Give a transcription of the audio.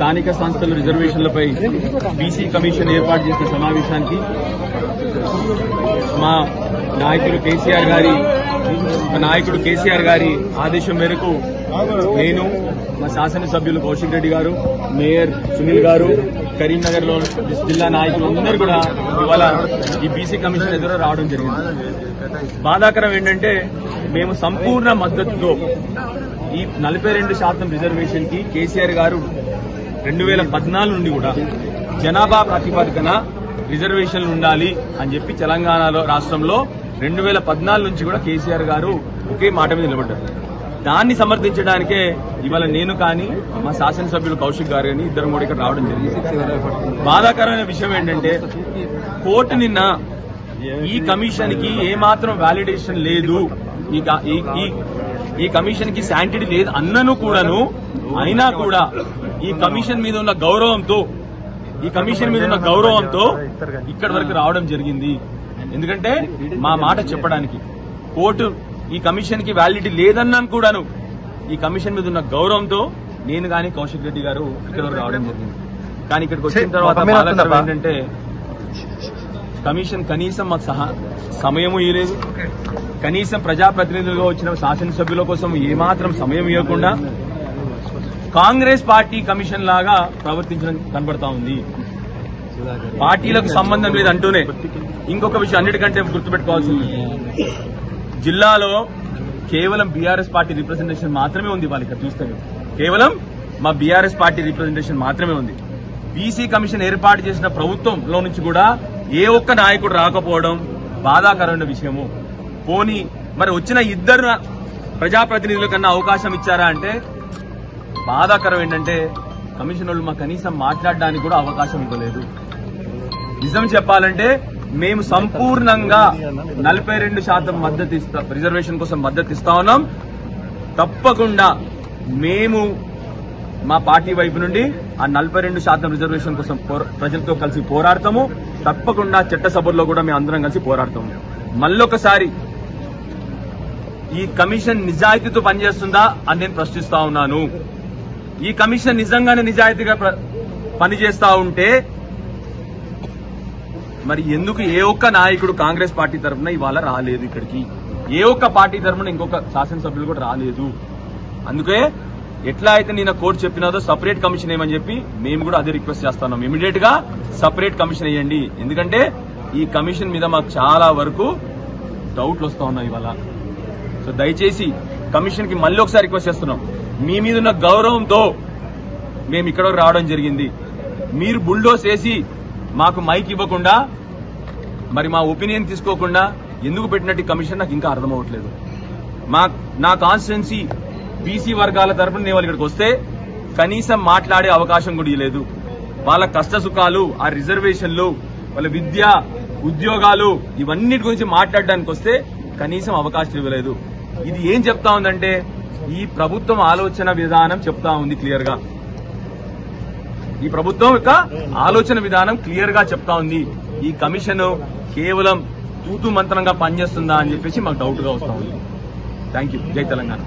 స్థానిక సంస్థల రిజర్వేషన్లపై BC commission ఏర్పాటు చేసిన సమావేశానికి మా నాయకుడు కేసీఆర్ గారి మా నాయకుడు కేసీఆర్ గారి ఆదేశం మేరకు నేను మా శాసనసభ్యులు కౌశిక్ రెడ్డి గారు మేయర్ సునీల్ గారు కరీంనగర్లో జిల్లా నాయకులు అందరూ కూడా ఇవాళ ఈ బీసీ కమిషన్ ఎదురు రావడం జరిగింది. బాధాకరం ఏంటంటే మేము సంపూర్ణ మద్దతుతో ఈ నలభై రెండు శాతం రిజర్వేషన్కి కేసీఆర్ గారు రెండు వేల పద్నాలుగు నుండి కూడా జనాభా ప్రాతిపదికన రిజర్వేషన్లు ఉండాలి అని చెప్పి తెలంగాణలో రాష్ట్రంలో రెండు వేల పద్నాలుగు నుంచి కూడా కేసీఆర్ గారు ఒకే మాట మీద నిలబడ్డారు. దాన్ని సమర్థించడానికే ఇవాళ నేను కానీ మా శాసనసభ్యులు కౌశిక్ గారు కానీ ఇద్దరు కూడా ఇక్కడ రావడం జరిగింది. బాధాకరమైన విషయం ఏంటంటే కోర్టు నిన్న ఈ కమిషన్కి ఏమాత్రం వ్యాలిడేషన్ లేదు. ఈ క- ఈ- కమిషన్కి శాంటిటీ లేదు అన్నను కూడాను అయినా కూడా ఈ కమిషన్ మీద ఉన్న గౌరవంతో ఈ కమిషన్ మీద ఉన్న గౌరవంతో ఇక్కడి వరకు రావడం జరిగింది. ఎందుకంటే మా మాట చెప్పడానికి కోర్టు ఈ కమిషన్కి వ్యాలిడిటీ లేదన్నాను కూడాను. ఈ కమిషన్ మీద ఉన్న గౌరవంతో నేను గాని కౌశిక్ రెడ్డి గారు ఇక్కడ వరకు రావడం జరిగింది. కానీ ఇక్కడికి వచ్చిన తర్వాత. ఏంటంటే కమిషన్ కనీసం మాకు సహా సమయం ఇవ్వలేదు కనీసం ప్రజాప్రతినిధులుగా వచ్చిన శాసనసభ్యుల కోసం ఏమాత్రం సమయం ఇవ్వకుండా కాంగ్రెస్ పార్టీ కమిషన్ లాగా ప్రవర్తించడం కనబడతా ఉంది. పార్టీలకు సంబంధం లేదు అంటూనే. ఇంకొక విషయం అన్నిటికంటే గుర్తుపెట్టుకోవాల్సింది. జిల్లాలో కేవలం బీఆర్ఎస్ పార్టీ రిప్రజెంటేషన్ మాత్రమే ఉంది వాళ్ళు ఇక్కడ చూస్తే. కేవలం మా బీఆర్ఎస్ పార్టీ రిప్రజెంటేషన్ మాత్రమే ఉంది. బీసీ కమిషన్ ఏర్పాటు చేసిన ప్రభుత్వంలో నుంచి కూడా ఏ ఒక్క నాయకుడు రాకపోవడం బాధాకరమైన విషయము. పోనీ మరి వచ్చిన ఇద్దరు ప్రజాప్రతినిధుల కన్నా అవకాశం ఇచ్చారా అంటే బాధాకరం ఏంటంటే కమిషన్ వాళ్ళు మాకు కనీసం మాట్లాడడానికి కూడా అవకాశం ఇవ్వలేదు. నిజం చెప్పాలంటే మేము సంపూర్ణంగా నలభై రెండు శాతం మద్దతు ఇస్తా రిజర్వేషన్ కోసం మద్దతు ఇస్తా ఉన్నాం. తప్పకుండా మేము మా పార్టీ వైపు నుండి ఆ నలభై రెండు శాతం రిజర్వేషన్ కోసం ప్రజలతో కలిసి పోరాడతాము. తప్పకుండా చట్టసభల్లో కూడా మేము అందరం కలిసి పోరాడతాము. మళ్ళొకసారి ఈ కమిషన్ నిజాయితీతో పనిచేస్తుందా అని నేను ప్రశ్నిస్తా ఉన్నాను. ఈ కమిషన్ నిజంగానే నిజాయితీగా పనిచేస్తా ఉంటే మరి ఎందుకు ఏ ఒక్క నాయకుడు కాంగ్రెస్ పార్టీ తరఫున ఇవాళ రాలేదు ఇక్కడికి? ఏ ఒక్క పార్టీ తరఫున ఇంకొక శాసనసభ్యులు కూడా రాలేదు. అందుకే ఎట్లా అయితే నేను కోర్టు చెప్పినదో సపరేట్ కమిషన్ ఏమని చెప్పి మేము కూడా అదే రిక్వెస్ట్ చేస్తున్నాం. ఇమీడియట్గా సపరేట్ కమిషన్ వేయండి. ఎందుకంటే ఈ కమిషన్ మీద మాకు చాలా వరకు డౌట్లు వస్తా ఉన్నాయి ఇవాళ. సో దయచేసి కమిషన్కి మళ్ళీ ఒకసారి రిక్వెస్ట్ చేస్తున్నాం. మీ మీద ఉన్న గౌరవంతో మేము ఇక్కడ రావడం జరిగింది. మీరు బుల్డోస్ వేసి మాకు మైక్ ఇవ్వకుండా మరి మా ఒపీనియన్ తీసుకోకుండా ఎందుకు పెట్టినట్టు కమిషన్ నాకు ఇంకా అర్థం అవ్వట్లేదు మా నా కాన్స్టిట్యున్సీ బీసీ వర్గాల తరఫున నేను వాళ్ళు ఇక్కడికి వస్తే కనీసం మాట్లాడే అవకాశం కూడా ఇవ్వలేదు. వాళ్ళ కష్ట సుఖాలు ఆ రిజర్వేషన్లు వాళ్ళ విద్య ఉద్యోగాలు ఇవన్నిటి గురించి మాట్లాడడానికి వస్తే కనీసం అవకాశం ఇవ్వలేదు. ఇది ఏం చెప్తా ఉందంటే ఈ ప్రభుత్వం ఆలోచన విధానం చెప్తా ఉంది క్లియర్గా. ఈ ప్రభుత్వం యొక్క ఆలోచన విధానం క్లియర్గా చెప్తా ఉంది. ఈ కమిషన్ కేవలం తూతు మంత్రంగా పనిచేస్తుందా అని చెప్పేసి మాకు డౌట్గా వస్తా ఉంది. థ్యాంక్ యూ జై తెలంగాణ.